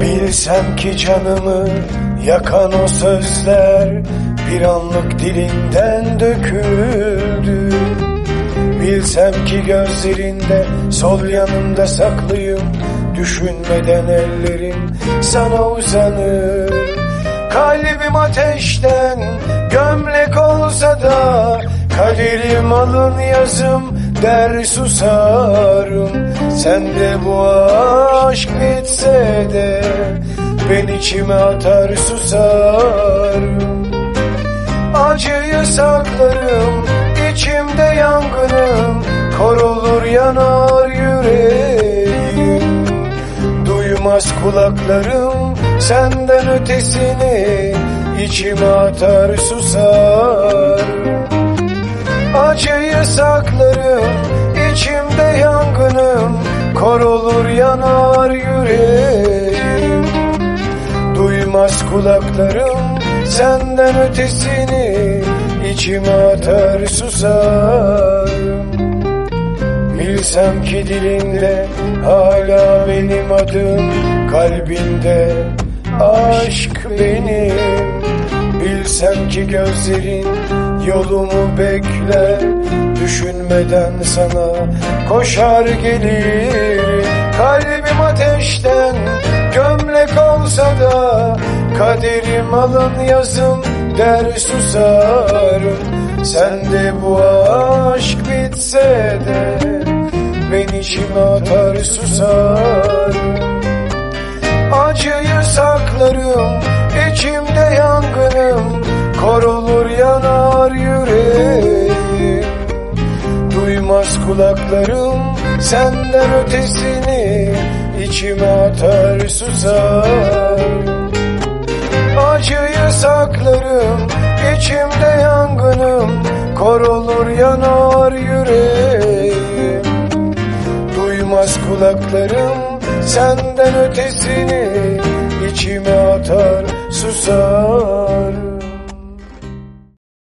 Bilsem ki canımı yakan o sözler Bir anlık dilinden döküldü. Bilsem ki gözlerinde sol yanımda saklıyım Düşünmeden ellerim sana uzanır. Kalbim ateşten gömlek olsa da Kaderim alın yazım der susarım. Sen de bu aşk bitse de Ben içime atar susarım. Acıyı saklarım içimde yangınım Kor olur yanar yüreğim. Duymaz kulaklarım senden ötesini içime atar susar Saklarım içimde yangınım Kor olur yanar yüreğim. Duymaz kulaklarım senden ötesini içime atar susar Bilsem ki dilinde hala benim adım Kalbinde aşk benim Bilsem ki gözlerin yolumu bekler. Düşünmeden sana koşar gelirim Kalbim ateşten gömlek olsa da Kaderim alın yazım der susarım Sen de bu aşk bitse de Ben içime atar susarım Acıyı saklarım içimde yangınım Duymaz kulaklarım senden ötesini. İçime atar susar. Acıyı saklarım içimde yangınım. Kor olur yanar yüreğim. Duymaz kulaklarım senden ötesini. İçime atar susar